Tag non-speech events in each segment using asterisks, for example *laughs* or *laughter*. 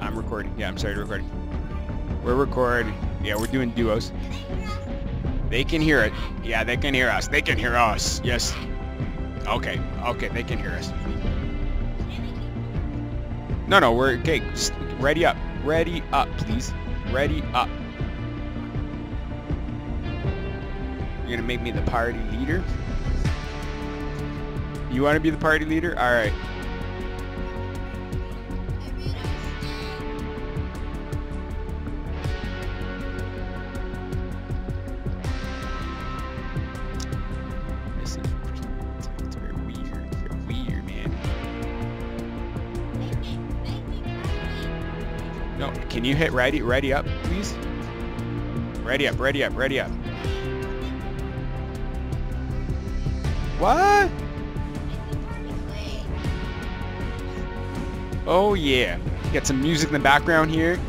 I'm recording. Yeah, I'm sorry, recording. We're recording. Yeah, we're doing duos. They can hear it. Yeah, they can hear us. They can hear us. Yes. Okay. Okay, they can hear us. No, no, we're okay. Just ready up. Ready up, please. Ready up. You're gonna make me the party leader? You want to be the party leader? All you hit ready, ready up, please? Ready up, ready up, ready up. What? Oh yeah. Got some music in the background here.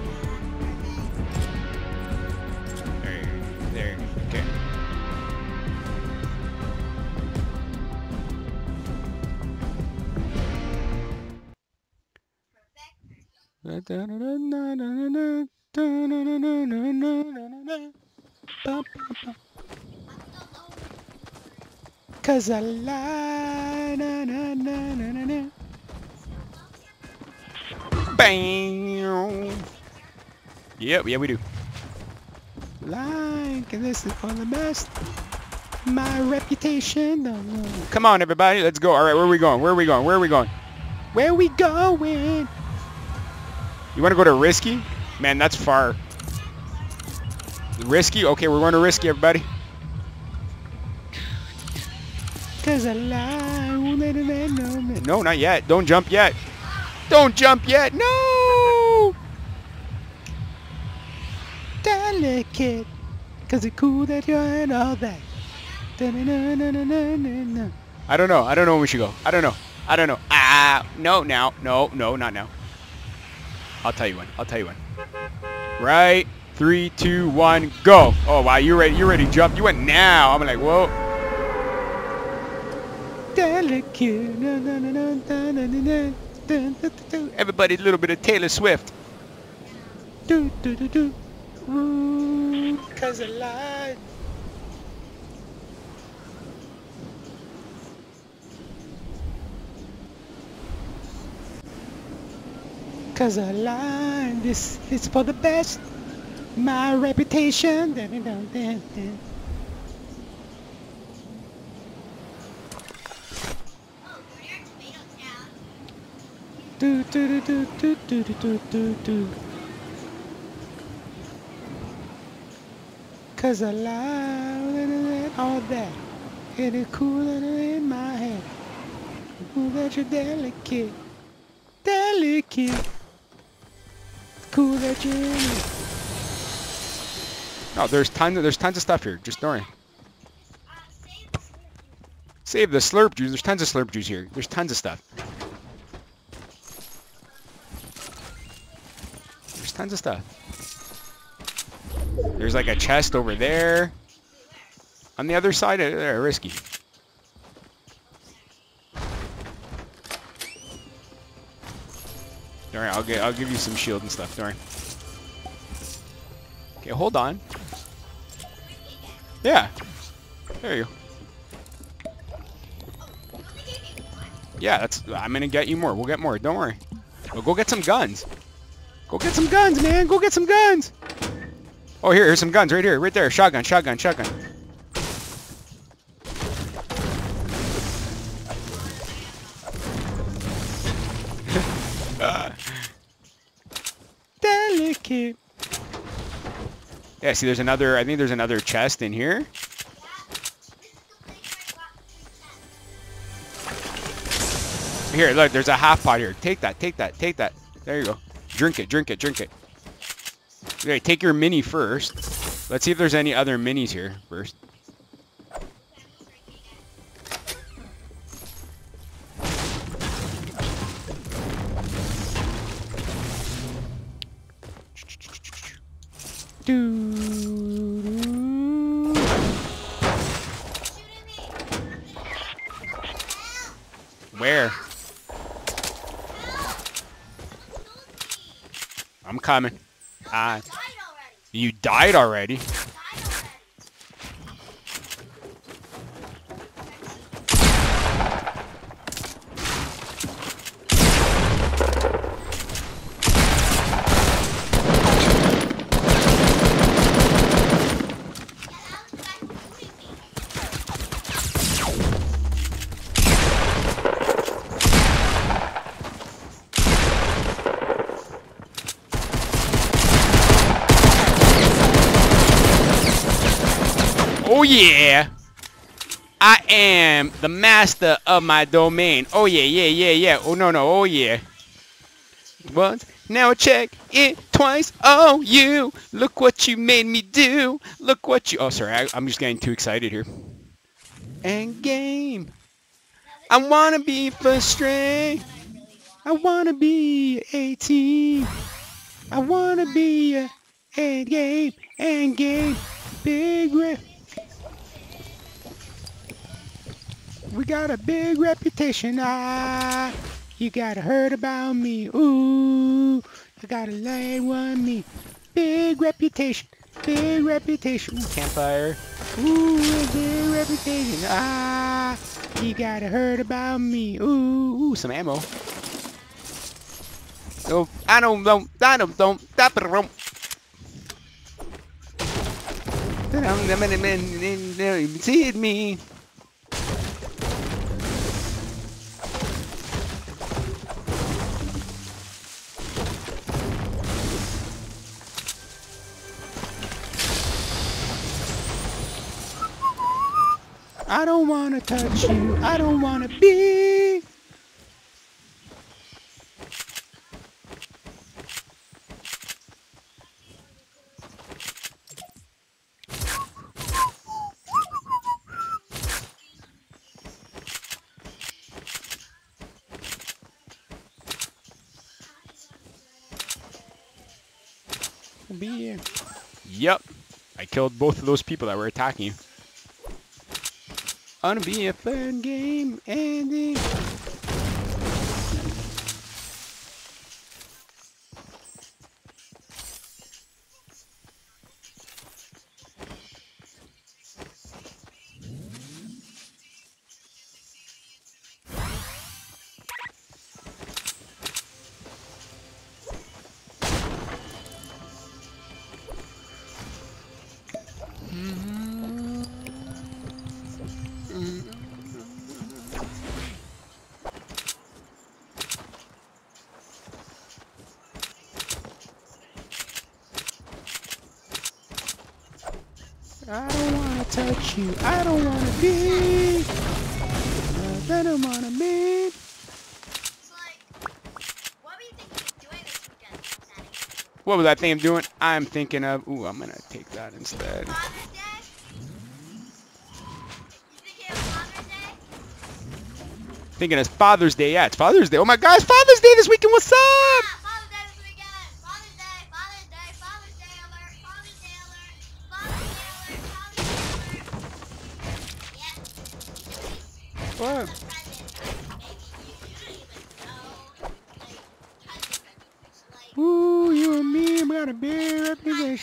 Cause I lie, na, na, na, na, na, na. Bam! Yep, yeah we do. Like this is for the best. My reputation. Come on, everybody, let's go. All right, where are we going? Where are we going? Where are we going? Where are we going? You want to go to Risky? Man, that's far. Risky? Okay, we're going to Risky, everybody. Cause I lie. won't let it end, no, not yet. Don't jump yet. Don't jump yet. No! Delicate. Cause it's cool that you're in all that. I don't know. I don't know when we should go. I don't know. I don't know. Ah, no, now. No, no, not now. I'll tell you when. I'll tell you when. Right. Three, two, one, go. Oh, wow. You're ready. You're ready to jump. You went now. I'm like, whoa. Delicate. Na, na, na, na, na, na, na, na. Dun, dun, dun, dun. Everybody, a little bit of Taylor Swift. Do, do, do, do. Ooh, Cause I lied. Cause I lied. This is for the best. My reputation. Dun, dun, dun, Do do do do do do do do do. Cause I lie all that. It is cooler in my head. Cool that you're delicate. Delicate. Cool that you're in it. No, there's tons of there's tons of stuff here. Just don't worry. Save the slurp juice. There's tons of slurp juice here. There's tons of stuff. Tons of stuff. There's like a chest over there. On the other side uh, of there, risky. Don't worry, I'll get I'll give you some shield and stuff, don't worry. Okay, hold on. Yeah. There you go. Yeah, that's I'm gonna get you more. We'll get more, don't worry. Well, go get some guns. Go get some guns, man. Go get some guns. Oh, here, here's some guns right here, right there. Shotgun, shotgun, shotgun. *laughs* Delicate. Yeah, see, there's another. I think there's another chest in here. Here, look, there's a half pot here. Take that, take that, take that. There you go. Drink it, drink it, drink it. Okay, take your mini first. Let's see if there's any other minis here first. Coming. Already. You. Died already. Yeah, that was the guy who shooting me. Oh yeah. I am the master of my domain. Oh yeah, yeah, yeah, yeah. Oh no, no. Oh yeah. Once, now check it twice. Oh you, look what you made me do. Look what you. Oh sorry, I, I'm just getting too excited here. And game. I wanna be first string. I wanna be 18. I wanna be a end game, end game, big rep. We got a big reputation. Ah, you gotta heard about me. Ooh, I gotta lay one me. Big reputation, big reputation. Campfire. Ooh, big reputation. Ah, you gotta heard about me. Ooh, ooh some ammo. Oh, I don't know. I don't don't. Stop it. Don't. See it me. I don't wanna touch you. I don't wanna be. Be here. Yep. I killed both of those people that were attacking you. Be a fun game ending. What was I thinking of doing? I'm thinking of. Ooh, I'm gonna take that instead. Father's Day? You thinking of Father's Day? Thinking it's Father's Day. Yeah, it's Father's Day. Oh my gosh, Father's Day this weekend. What's up? Yeah, and me, we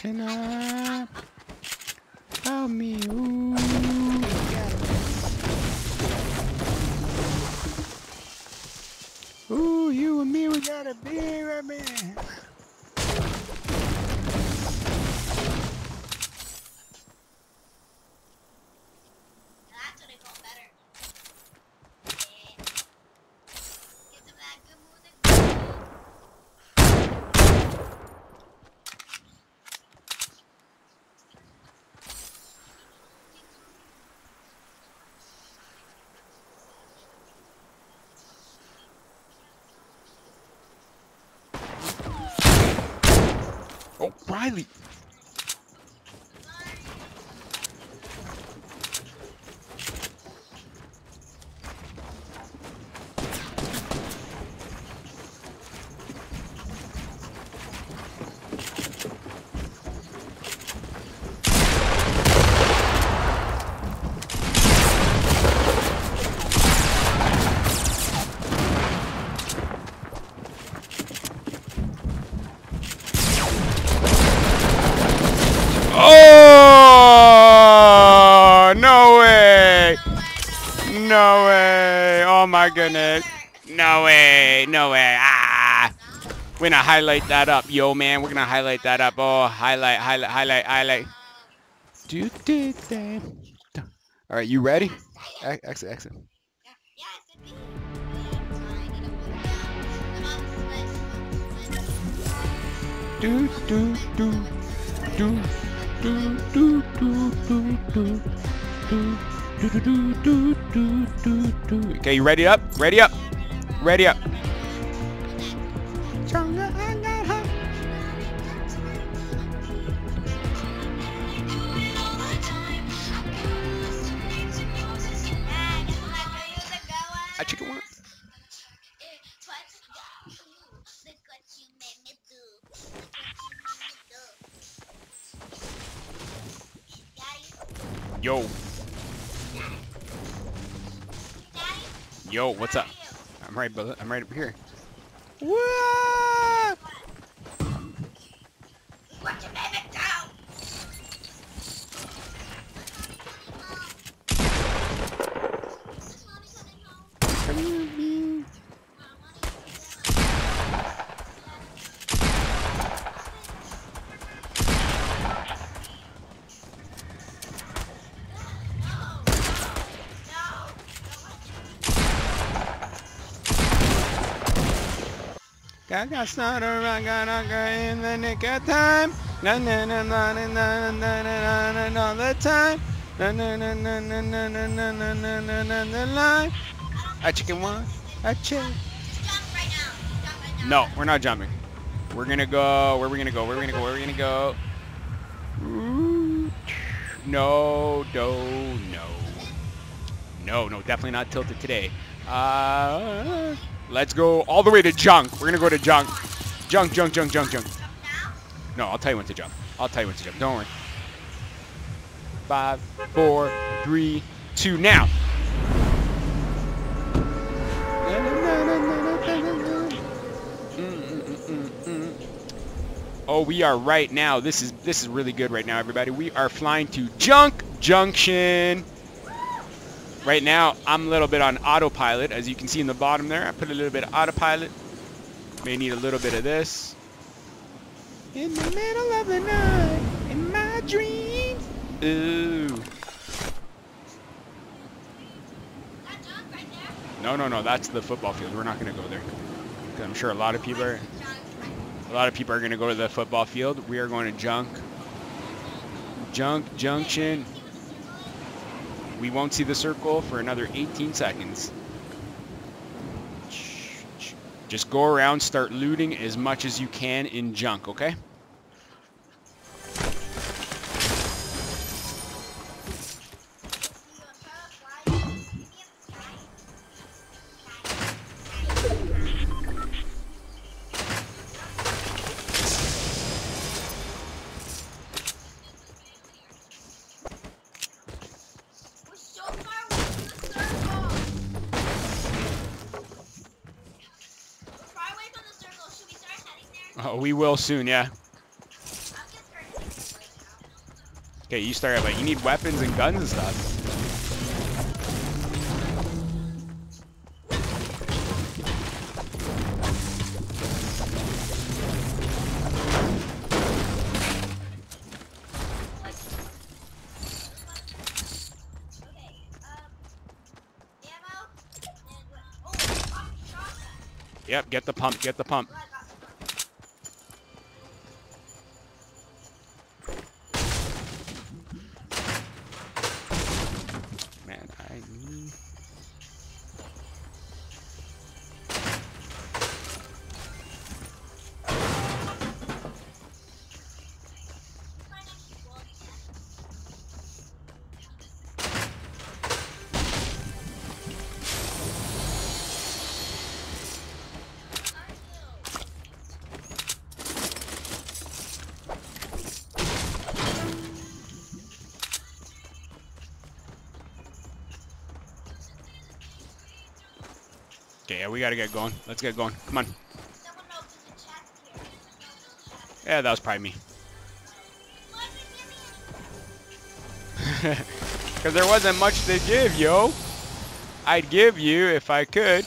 highly Oh, Riley. No way. Oh my goodness. No way. No way. Ah. We're gonna highlight that up, yo man. We're gonna highlight that up. Oh, highlight, highlight, highlight, highlight. Do do do. All right, you ready? Ex- Exit, exit. Do do do do do do do do do do do do do do do do do. Okay, you ready up? Ready up? Ready up? A chicken one. Yo, yo, what's up? I'm right, brother. I'm right up here. What? Down? Got started, I got got in the nick of time. Na na na na na na na na na na na the time. Na na na na na na na na na na na na na line. A chicken one, a chick. Jump right now. Jump right now. No, we're not jumping. We're gonna go. Where are we gonna go? Where are we gonna go? Where are we gonna go? Ooh, No, no, no. No, no, definitely not tilted today. Uh, let's go all the way to junk. We're gonna go to junk. Junk, junk, junk, junk, junk. No, I'll tell you when to jump. I'll tell you when to jump. Don't worry. Five, four, three, two, now. Oh, we are right now. This is this is really good right now, everybody. We are flying to Junk Junction. Right now, I'm a little bit on autopilot. As you can see in the bottom there, I put a little bit of autopilot. May need a little bit of this. In the middle of the night, in my dreams. Ooh. No, no, no. That's the football field. We're not gonna go there. I'm sure a lot of people are. A lot of people are gonna go to the football field. We are going to Junk. Junk Junction. We won't see the circle for another 18 seconds. Just go around, start looting as much as you can in junk, okay? will soon, yeah. Okay, you start but you need weapons and guns and stuff. Yep, get the pump, get the pump. Okay, yeah, we gotta get going. Let's get going. Come on. Yeah, that was probably me. *laughs* Because there wasn't much to give, yo. I'd give you if I could.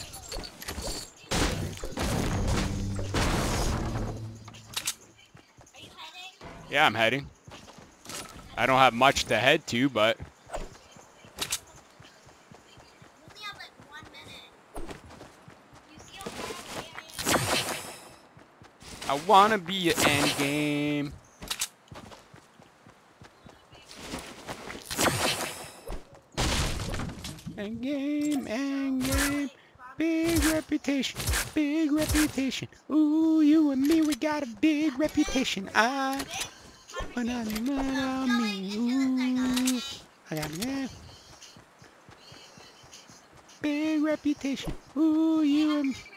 Yeah, I'm heading. I don't have much to head to, but We only have like one minute. You see how far away I wanna be an end game. End game, end game. Big reputation, big reputation. Ooh, you and me, we got a big reputation. I, but I on me. Ooh, I got yeah. Big reputation. Ooh, you and We're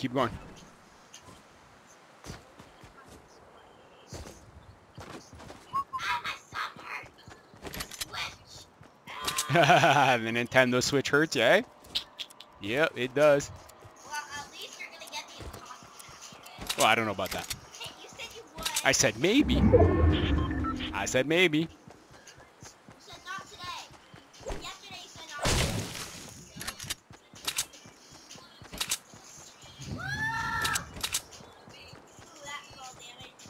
keep going. My summer! Switch! The Nintendo Switch hurts, yeah? Yep, it does. Well, at least you're gonna get the. Well, I don't know about that. Hey, you said you would. I said maybe. I said maybe. You said not today. Yesterday you said not today. Woo! Ooh, that fall damage.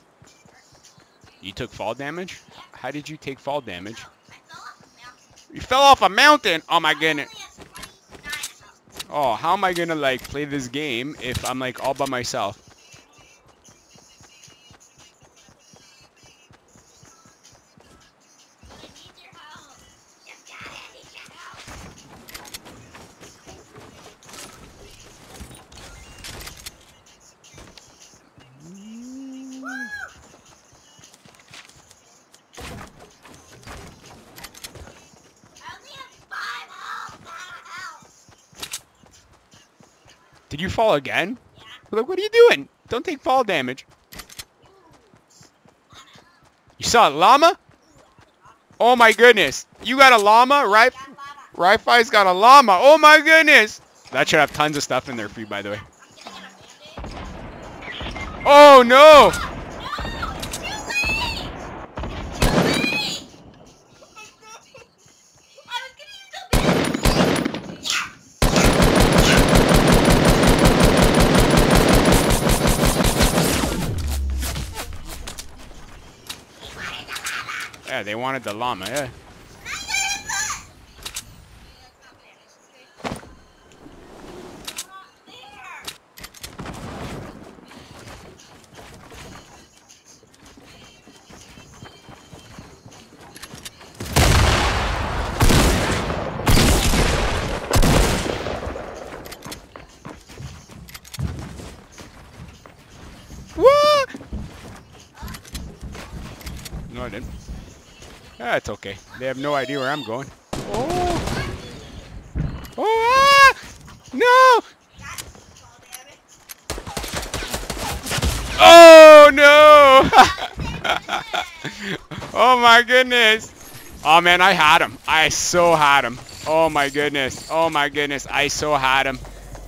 You took fall damage? How did you take fall damage? You fell off a mountain! Oh my goodness. only have 29 health. Oh, how am I gonna like play this game if I'm like all by myself? But I need your help. You got it. I need your help. Woo! I only have five health. Not health. Did you fall again? Like, what are you doing? Don't take fall damage. You saw a llama? Oh my goodness. You got a llama? Right? RiFi's got a llama. Oh my goodness. That should have tons of stuff in there for you, by the way. Oh! No! It's too late! It's too late! I was gonna use the band-aid. Yes! He wanted the lava. Yeah, they wanted the llama, yeah. No, I didn't. Ah, it's okay. They have no idea where I'm going. Oh! Oh! Ah! No! That's fall damage. Oh no! *laughs* oh my goodness! Oh man, I had him. I so had him. Oh my goodness. Oh my goodness. I so had him.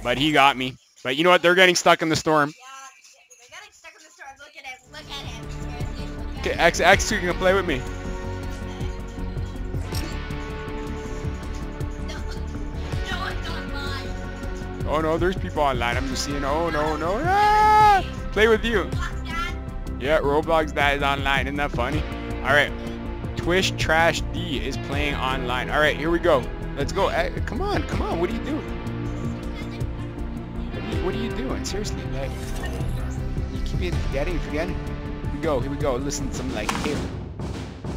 But he got me. But you know what? They're getting stuck in the storm. Yeah, they're getting stuck in the storm. Look at him. Look at him. Seriously, look at Okay, him. X X2 can play with me. Oh no, there's people online. I'm just seeing. Oh no, no. Ah! Play with you. Yeah, Roblox that is online. Isn't that funny? All right. Twish Trash D is playing online. All right, here we go. Let's go. Eh, come on, come on. What are you doing? What are you, what are you doing? Seriously, like, you keep forgetting, forgetting. Here we go. Here we go. Listen to some like Taylor.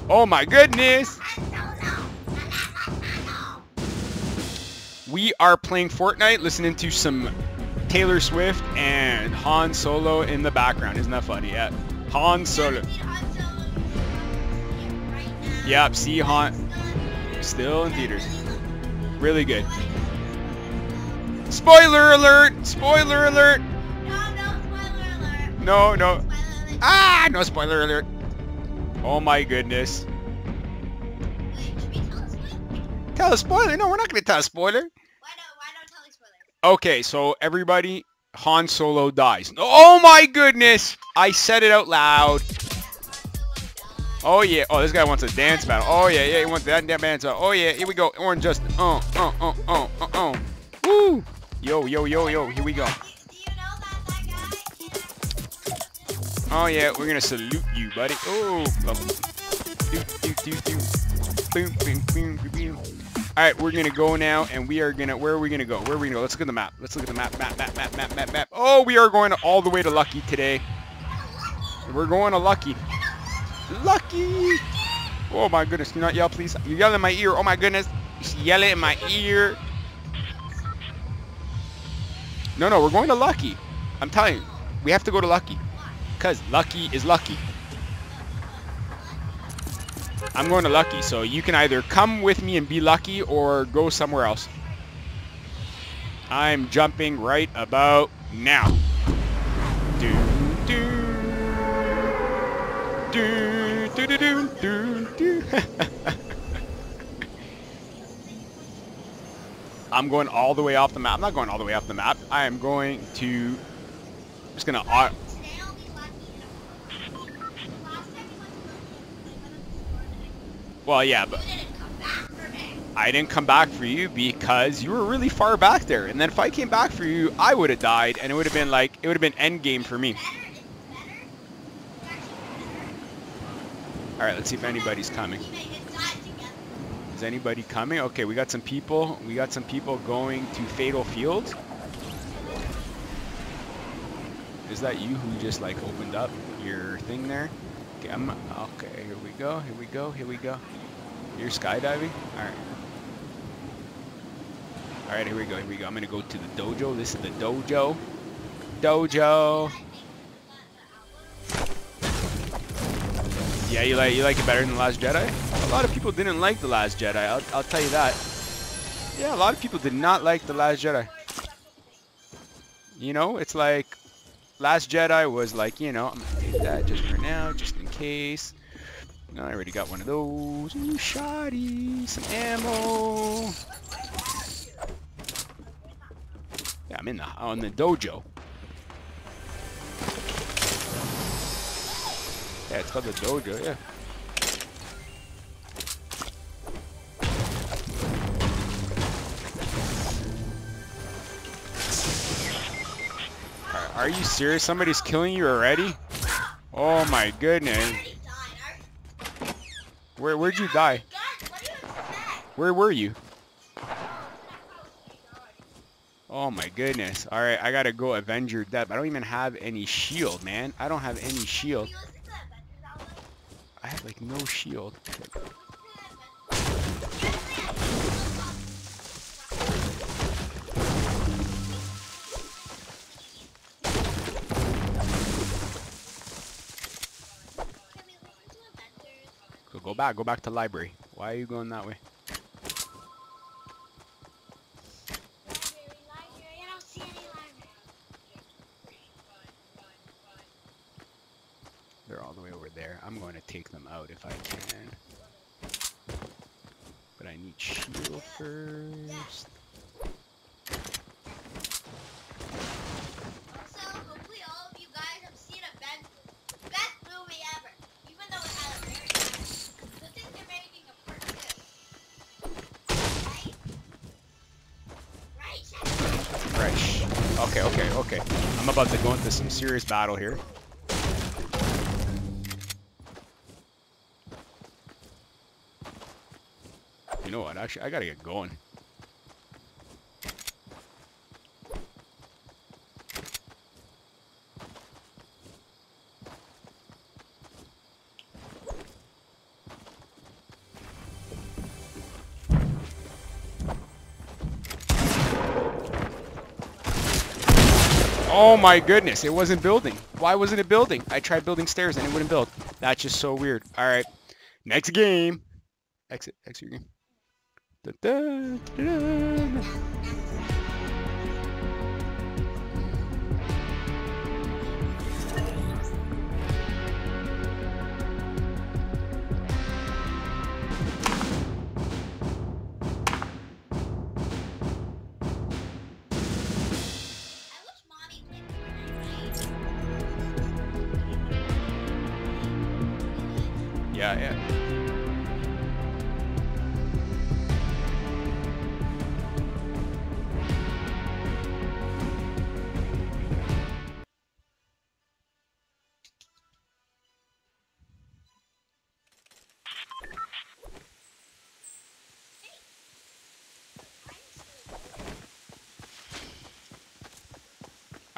Oh my goodness! We are playing Fortnite, listening to some Taylor Swift and Han Solo in the background. Isn't that funny? Yeah. Han Solo. Need Han Solo right now. Yep. See Han. Still in theaters. Still in theaters. Really good. Spoiler alert! Spoiler alert! No, no, spoiler alert. No, no. Ah, no spoiler alert. Oh my goodness. Tell a spoiler. No, we're not going to tell a spoiler. Why don't, why don't tell a spoiler? Okay, so everybody, Han Solo dies. Oh my goodness! I said it out loud. Yeah, Han Solo died. Oh yeah. Oh, this guy wants a dance battle. Oh yeah, yeah, he wants that dance battle. Oh yeah, here we go. Orange Justice. Oh, uh, oh, uh, oh, uh, oh, oh, oh. Woo! Yo, yo, yo, yo. Here we go. Do, do you know that that guy? Oh yeah, we're gonna salute you, buddy. Oh. Boom, boom, boom, boom, boom. All right, we're gonna go now, and we are gonna. Where are we gonna go? Where are we gonna go? Let's look at the map. Let's look at the map. Map, map, map, map, map, map. Oh, we are going all the way to Lucky today. We're going to Lucky. Lucky. Oh my goodness! Do not yell, please. You yell in my ear. Oh my goodness! You yell it in my ear. No, no, we're going to Lucky. I'm telling you, we have to go to Lucky. Because Lucky is lucky. I'm going to Lucky, so you can either come with me and be lucky or go somewhere else. I'm jumping right about now. Do, do. Do, do, do, do, do, do. *laughs* I'm going all the way off the map. I'm not going all the way off the map. I am going to... I'm just gonna... au- Today I'll be lucky. Last time you went to Lucky, Well, yeah, but. I didn't come back for you because you were really far back there. And then if I came back for you, I would have died, and it would have been like it would have been end game for me. All right, let's see if anybody's coming. Is anybody coming? Okay, we got some people. We got some people going to Fatal Field. Is that you who just like opened up your thing there? I'm, okay, here we go. Here we go. Here we go. You're skydiving? All right. All right, here we go. Here we go. I'm gonna go to the dojo. This is the dojo. Dojo. Yeah, you like you like it better than the Last Jedi? A lot of people didn't like the Last Jedi. I'll I'll tell you that. Yeah, a lot of people did not like the Last Jedi. You know, it's like Last Jedi was like, you know, I'm gonna take that just for now, just in case. No, I already got one of those. Ooh, shoddy, some ammo. Yeah, I'm in the on the dojo. Yeah, it's called the dojo. Yeah. Are- Are you serious? Somebody's killing you already? Oh my goodness. Where where'd you die? Where were you? Oh my goodness. Alright, I gotta go avenge your death. I don't even have any shield, man. I don't have any shield. I have like no shield. Back, go back to library. Why are you going that way? They're all the way over there. I'm going to take them out if I can. But I need shield first. Also, hopefully all of you guys have seen Avengers. Best movie ever. Even though it had a very good thing they're making a part two. Okay, okay, okay. I'm about to go into some serious battle here. You know what? Actually, I gotta get going. Oh my goodness, it wasn't building. Why wasn't it building? I tried building stairs and it wouldn't build. That's just so weird. All right, next game. Exit, exit your game. Da, da, da.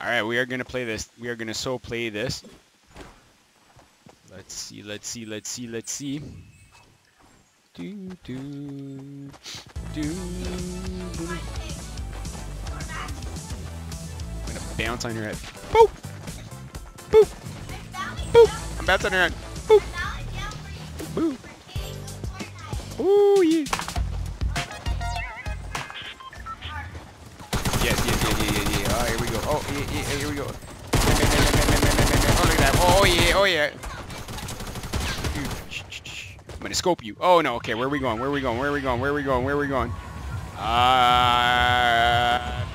All right, we are gonna play this. We are gonna so play this. Let's see, let's see, let's see, let's see. Do do do. I'm gonna bounce on your head. Boop, boop, boop. I'm bouncing on your head. Boop, boop. Ooh scope you. Oh, no, okay, where are we going? Where are we going? Where are we going? Where are we going? Where are we going? Uh,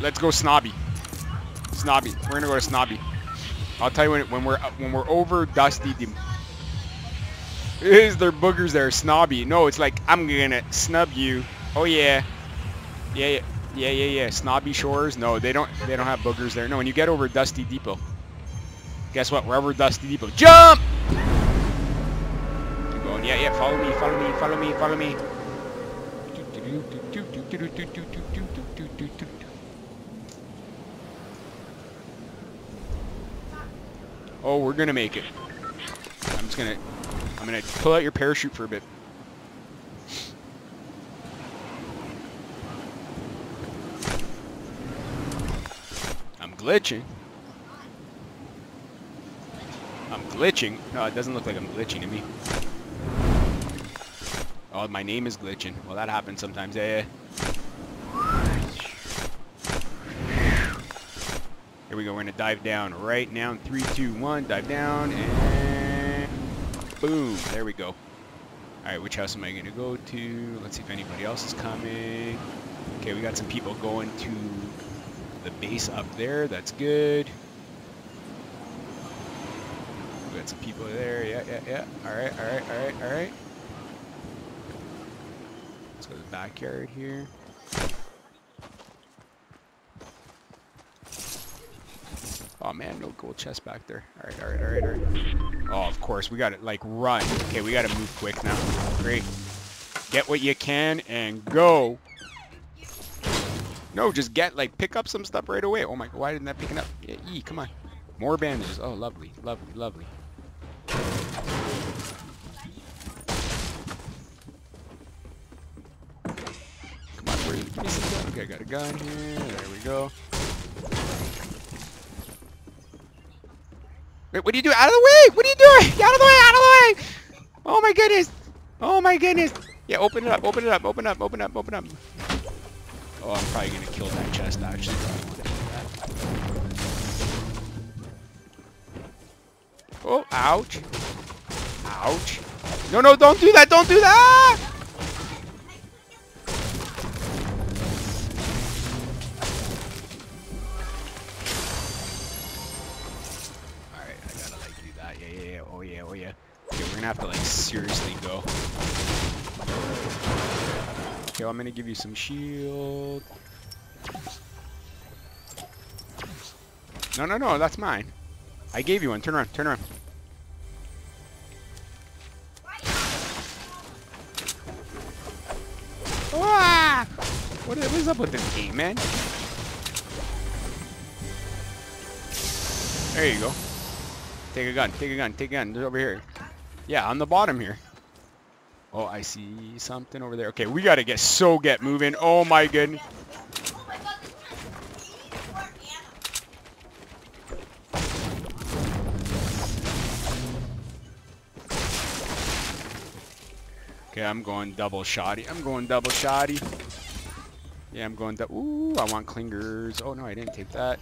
let's go Snobby. Snobby. We're gonna go to Snobby. I'll tell you when, when we're when we're over Dusty. The, is there boogers there? Snobby. No, it's like I'm gonna snub you. Oh yeah. Yeah, yeah. Yeah, yeah, yeah. Snobby Shores. No, they don't. They don't have boogers there. No, when you get over Dusty Depot, guess what? We're over Dusty Depot. Jump! Follow me. Follow me. Follow me. Follow me. Oh, we're gonna make it. I'm just gonna. I'm gonna pull out your parachute for a bit. I'm glitching. I'm glitching. No, it doesn't look like I'm glitching to me. Oh, my name is glitching. Well, that happens sometimes. Yeah. Here we go. We're going to dive down right now. Three, two, one. Dive down. And boom. There we go. All right, which house am I going to go to? Let's see if anybody else is coming. Okay, we got some people going to the base up there. That's good. We got some people there. Yeah, yeah, yeah. All right, all right, all right, all right. Backyard here. Oh man, no gold chest back there. All right, all right, all right, all right. Oh, of course, we got to like run. Okay, we got to move quick now. Great. Get what you can and go. No, just get, like, pick up some stuff right away. Oh my why didn't that pick it up? Yeah, E, come on. More bandages. Oh, lovely, lovely, lovely. Come on, where give me some gun. Okay, I got a gun here. There we go. Wait, what do you do? Out of the way! What are you doing? Out of the way! Out of the way! Oh my goodness! Oh my goodness! Yeah, open it up, open it up, open up, open up, open up. Oh, I'm probably gonna kill that chest actually. Oh, ouch. Ouch. No, no, don't do that, don't do that! Well, gonna give you some shield. No, no, no, that's mine. I gave you one. Turn around, turn around. Ah! What is, what is up with this game, man? There you go. Take a gun, take a gun, take a gun. There's over here. Yeah, on the bottom here. Oh, I see something over there. Okay, we gotta get so get moving. Oh my goodness. Okay, I'm going double shoddy. I'm going double shoddy. Yeah, I'm going double. Ooh, I want clingers. Oh no, I didn't take that.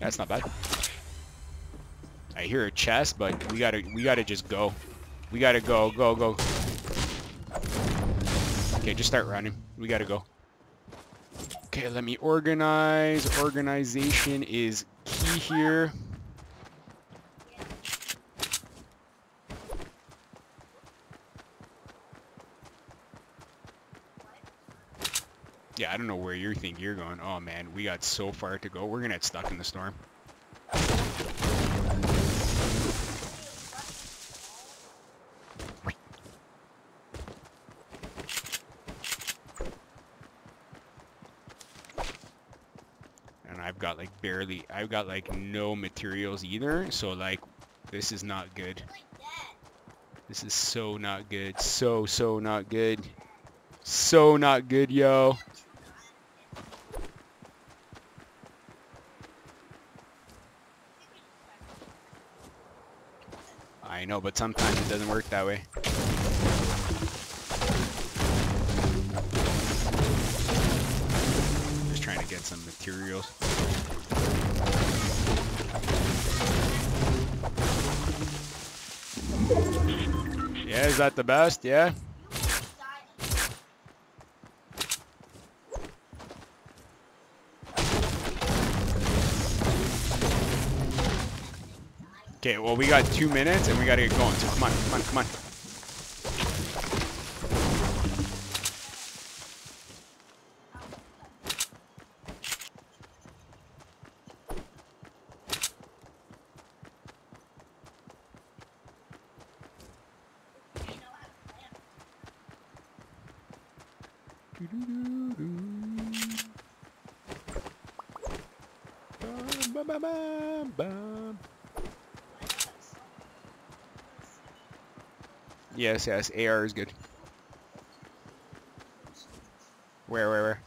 That's not bad. I hear a chest, but we gotta we gotta just go. We gotta go, go, go. Okay, just start running. We gotta go. Okay, let me organize. Organization is key here. Yeah, I don't know where you think you're going. Oh man, we got so far to go. We're gonna get stuck in the storm. I've got like no materials either. So like, this is not good. This is so not good. So, so not good. So not good, yo. I know, but sometimes it doesn't work that way. Just trying to get some materials. Yeah, is that the best? Yeah. Okay, well we got two minutes and we gotta get going. So come on, come on, come on. Yes, yes, AR is good. Where, where, where?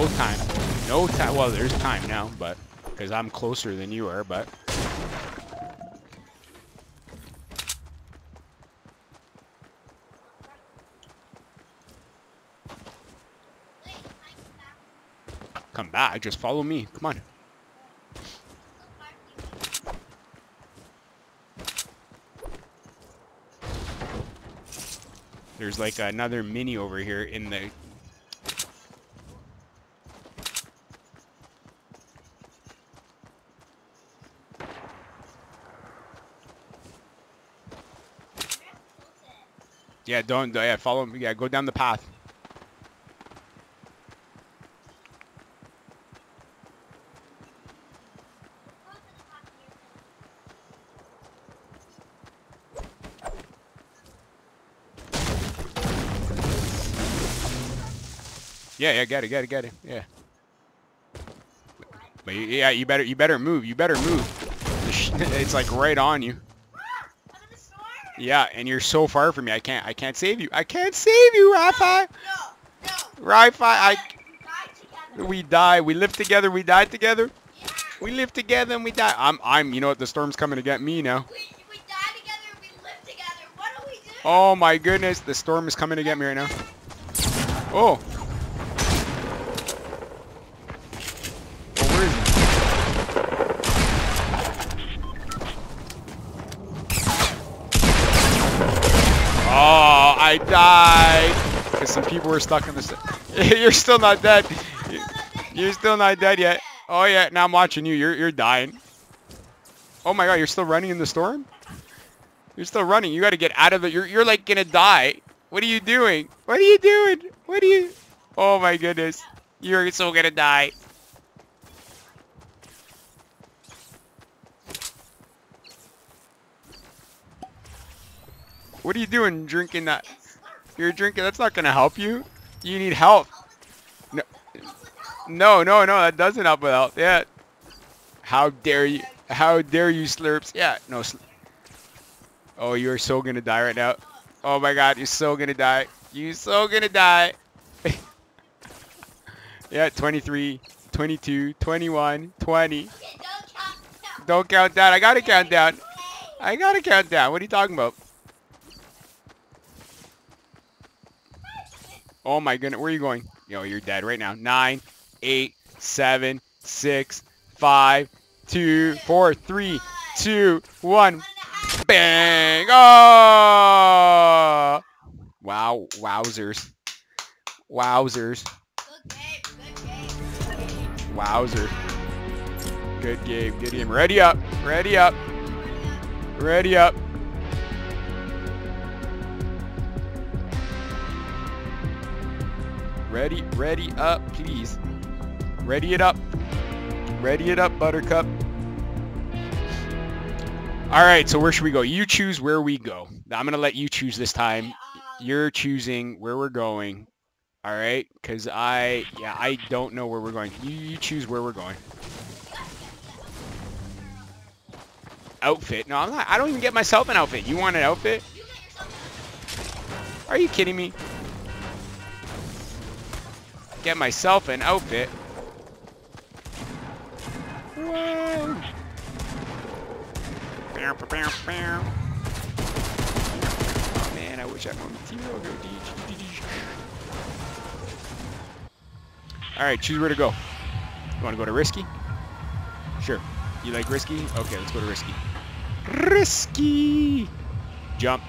No time. No time. Well, there's time now, but because I'm closer than you are, but come back. Just follow me. Come on. There's like another mini over here in the Yeah, don't. Yeah, follow me. Yeah, go down the path. Yeah, yeah, get it, get it, get it. Yeah. But yeah, you better, you better move. You better move. *laughs* It's like right on you. Yeah, and you're so far from me. I can't, I can't save you. I can't save you, RiFi. No, no. RiFi, I. We. We die. We live together. We die together. Yeah. We live together and we die. I'm, I'm. You know what? The storm's coming to get me now. We, we died together. We live together. What do we do? Oh my goodness, the storm is coming to get me right now. Oh, I died. Because some people were stuck in the... *laughs* You're still not dead. You- You're still not dead yet. Oh yeah, now I'm watching you. You're, you're dying. Oh my god, you're still running in the storm? You're still running. You got to get out of it. You're, you're like gonna die. What are you doing? What are you doing? What are you? Oh my goodness. You're so gonna die. What are you doing drinking that? You're drinking. That's not gonna help you. You need help. No, no, no, no. That doesn't help with health. Yeah. How dare you? How dare you, Slurps? Yeah. No. Sl oh, you are so gonna die right now. Oh my God, you're so gonna die. You're so gonna die. *laughs* yeah. 23, 22, 21, 20. Don't count down. I gotta count down. I gotta count down. What are you talking about? Oh my goodness, where are you going? Yo, you're dead right now. Nine, eight, seven, six, five, two, four, three, two, one. Bang! Oh! Wow, wowzers. Wowzers. Good game. Good game. Good game. Wowzer. Good game, good game. Ready up, ready up, ready up. Ready, ready up, please. Ready it up. Ready it up, Buttercup. All right, so where should we go? You choose where we go. I'm going to let you choose this time. You're choosing where we're going. All right? Because I, yeah, I don't know where we're going. You, you choose where we're going. Outfit? No, I'm not. I don't even get myself an outfit. You want an outfit? Are you kidding me? Get myself an outfit. Whoa. Oh man, I wish I had more material. Go deej, deej, deej. All right, choose where to go. You want to go to risky? Sure. You like risky? Okay, let's go to risky. Risky. Jump.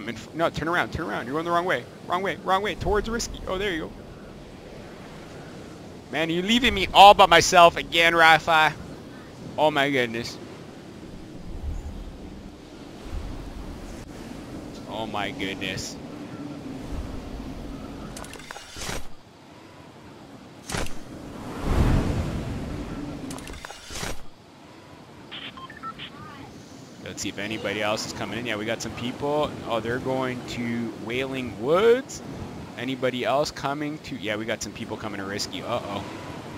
I'm in. No, turn around, turn around. You're going the wrong way. Wrong way, wrong way. Towards risky. Oh, there you go. Man, you're leaving me all by myself again, RiFi. Oh my goodness. Oh my goodness. Let's see if anybody else is coming in. Yeah, we got some people. Oh, they're going to Wailing Woods. Anybody else coming to... Yeah, we got some people coming to Risky. Uh-oh.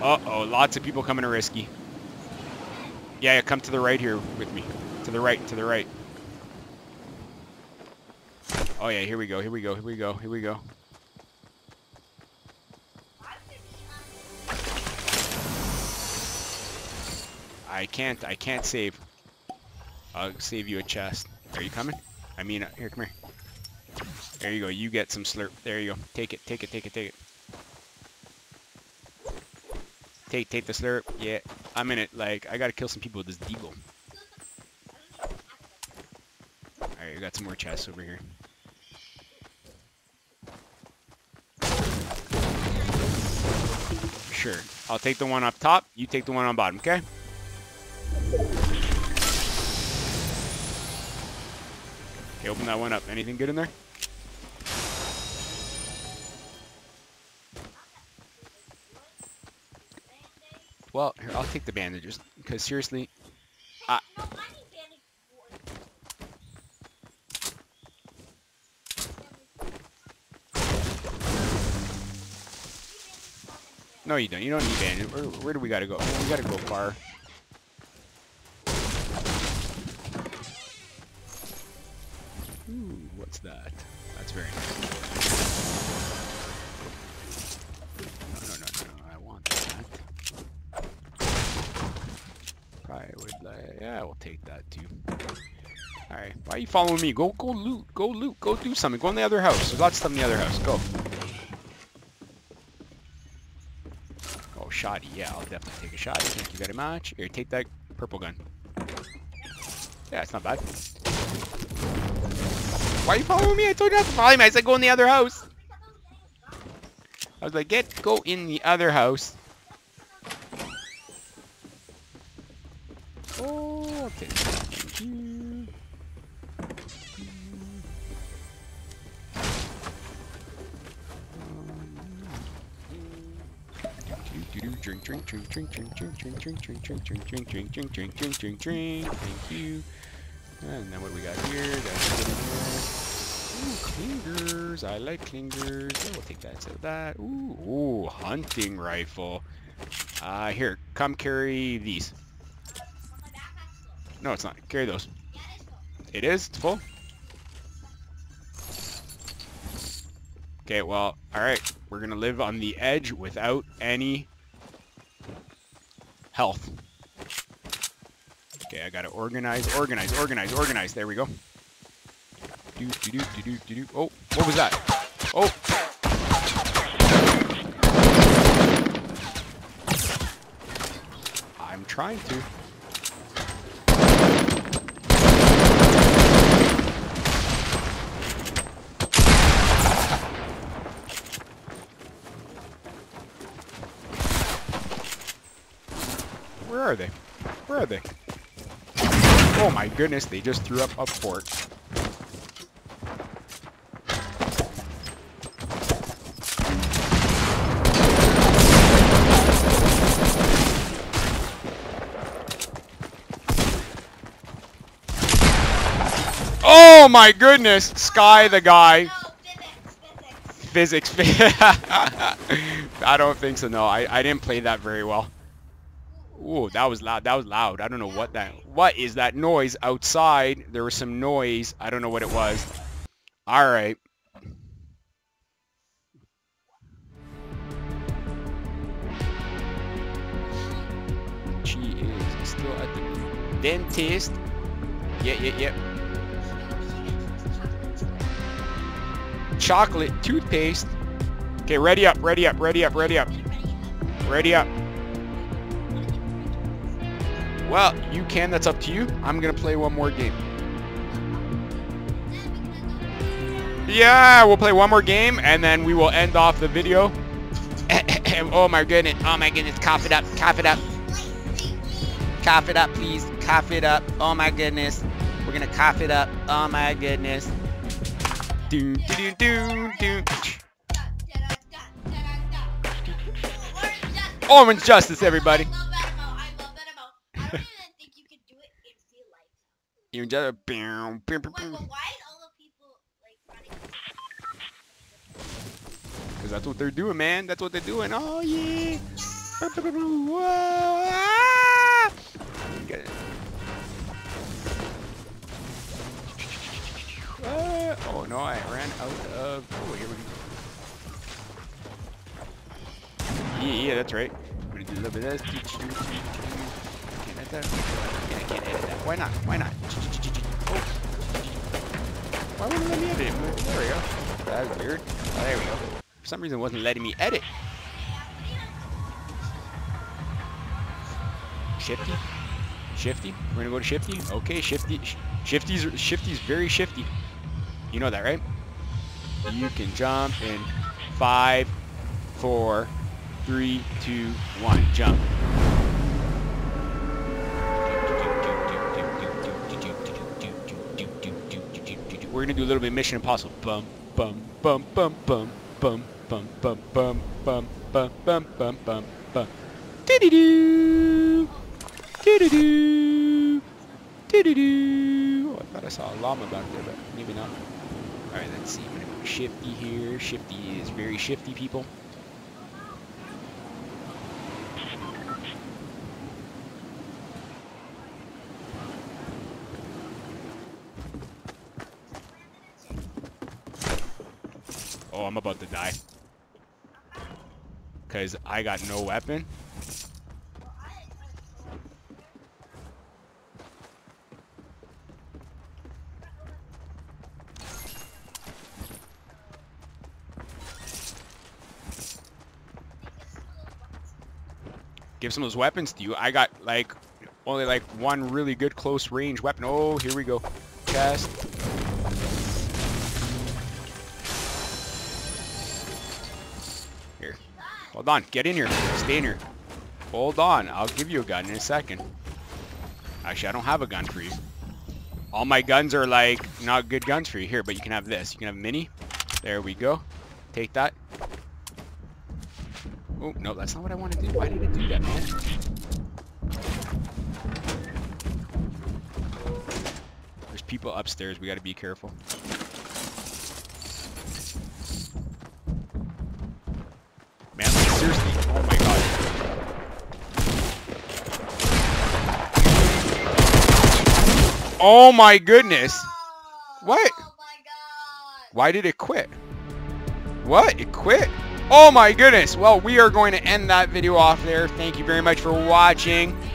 Uh-oh, lots of people coming to Risky. Yeah, yeah, come to the right here with me. To the right, to the right. Oh yeah, here we go, here we go, here we go, here we go. I can't, I can't save. I'll save you a chest. Are you coming? I mean, uh, here, come here. There you go. You get some slurp. There you go. Take it, take it, take it, take it. Take, take the slurp. Yeah, I'm in it. Like, I gotta kill some people with this deagle. Alright, we got some more chests over here. Sure. I'll take the one up top. You take the one on bottom, okay? Okay, open that one up. Anything good in there? Well, here, I'll take the bandages. Because seriously, No, I bandage no you don't. You don't need bandages. Where, where do we gotta go? We gotta go far. That? That's very nice. No, no, no, no, I want that. I would like, yeah, we'll take that too. Alright, why are you following me? Go, go loot, go loot, go do something. Go in the other house. There's lots of stuff in the other house. Go. Oh, shoddy. Yeah, I'll definitely take a shoddy. Thank you very much. Here, take that purple gun. Yeah, it's not bad. Why are you following me? I told you not to follow me. I said go in the other house. I was like, get, go in the other house. Oh, okay. Drink, drink, drink, drink, drink, drink, drink, drink, drink, drink, drink, drink, drink, drink, drink, drink, drink. And then what we got here? Got Ooh, clingers. I like clingers. Oh, we'll take that instead of that. Ooh, ooh, hunting rifle. Uh, here, come carry these. No, it's not. Carry those. It is? It's full? Okay, well, alright. We're gonna live on the edge without any health. Okay, I gotta organize, organize, organize, organize. There we go. Do, do, do, do, do, do, do. Oh, what was that? Oh. I'm trying to. Where are they? Where are they? Oh my goodness, they just threw up a fort. Oh my goodness! Sky the guy. No, physics, physics. Physics. *laughs* I don't think so. No, I, I didn't play that very well. Ooh, that was loud. That was loud. I don't know what that. What is that noise outside? There was some noise. I don't know what it was. All right. She is still at the dentist. Yeah, yeah, yeah. Chocolate toothpaste. Okay, ready up, ready up, ready up, ready up, ready up. Well, you can. That's up to you. I'm gonna play one more game. Yeah, we'll play one more game and then we will end off the video. *coughs* oh my goodness. Oh my goodness. Cough it up. Cough it up. Cough it up, please. Cough it up. Oh my goodness. We're gonna cough it up. Oh my goodness. Do do do do. Orange Justice, everybody. You just Wait, boom. but why is all the people like running? Cause that's what they're doing, man. That's what they're doing. Oh yeah. Whoa. Ah! Get it. Uh, oh no, I ran out of. Oh, here we go. Yeah, yeah, that's right. I'm gonna do a little bit of this. That. Yeah, I can't edit that. Why not? Why not? Oh. Why wouldn't it let me edit it? There we go. That was weird. Oh, there we go. For some reason, it wasn't letting me edit. Shifty? Shifty? We're gonna go to Shifty? Okay, Shifty. Shifty's, Shifty's very shifty. You know that, right? You can jump in five, four, three, two, one. Jump. We're gonna do a little bit of Mission Impossible. Bum, bum, bum, bum, bum, bum, bum, bum, bum, bum, bum, bum, bum, bum, bum. Doo-doo-doo. Doo-doo-doo. Doo-doo-doo. Oh, I thought I saw a llama back there, but maybe not. All right, let's see. Shifty here. Shifty is very shifty, people. Oh, I'm about to die. Because I got no weapon. Give some of those weapons to you. I got like only like one really good close range weapon. Oh, here we go. Chest. Hold on. Get in here. Stay in here. Hold on. I'll give you a gun in a second. Actually, I don't have a gun for you. All my guns are like not good guns for you here, but you can have this. You can have a mini. There we go. Take that. Oh, no, that's not what I want to do. Why did it do that, man? There's people upstairs. We got to be careful. Man, like, seriously. Oh my god. Oh my goodness. What? Oh my god. Why did it quit? What? It quit? Oh my goodness. Well, we are going to end that video off there. Thank you very much for watching. Thank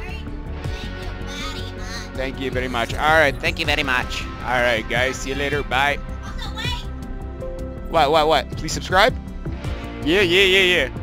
you very much. Thank you very much. All right. Thank you very much. All right, guys. See you later. Bye. Also, wait. What, what, what? Please subscribe? Yeah, yeah, yeah, yeah.